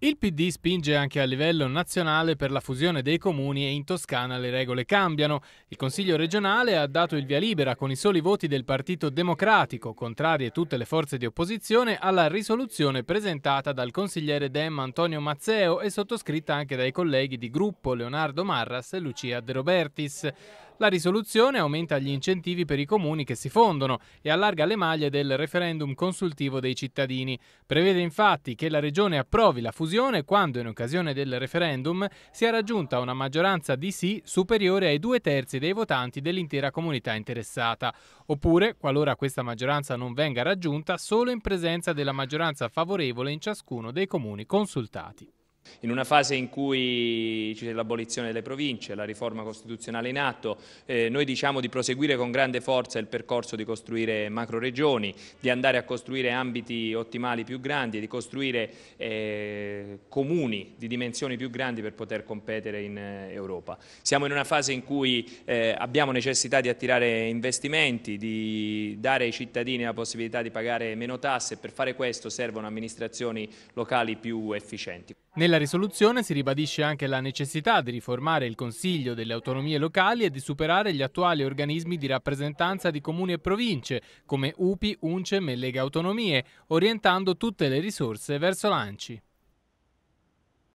Il PD spinge anche a livello nazionale per la fusione dei comuni e in Toscana le regole cambiano. Il Consiglio regionale ha dato il via libera con i soli voti del Partito Democratico, contrarie tutte le forze di opposizione, alla risoluzione presentata dal consigliere Dem Antonio Mazzeo e sottoscritta anche dai colleghi di gruppo Leonardo Marras e Lucia De Robertis. La risoluzione aumenta gli incentivi per i comuni che si fondono e allarga le maglie del referendum consultivo dei cittadini. Prevede infatti che la Regione approvi la fusione quando in occasione del referendum sia raggiunta una maggioranza di sì superiore ai due terzi dei votanti dell'intera comunità interessata, oppure, qualora questa maggioranza non venga raggiunta, solo in presenza della maggioranza favorevole in ciascuno dei comuni consultati. In una fase in cui c'è l'abolizione delle province, la riforma costituzionale in atto, eh, noi diciamo di proseguire con grande forza il percorso di costruire macroregioni, di andare a costruire ambiti ottimali più grandi, di costruire eh, comuni di dimensioni più grandi per poter competere in eh, Europa. Siamo in una fase in cui eh, abbiamo necessità di attirare investimenti, di dare ai cittadini la possibilità di pagare meno tasse e per fare questo servono amministrazioni locali più efficienti. Nella risoluzione si ribadisce anche la necessità di riformare il Consiglio delle autonomie locali e di superare gli attuali organismi di rappresentanza di comuni e province, come UPI, UNCEM e Lega Autonomie, orientando tutte le risorse verso l'ANCI.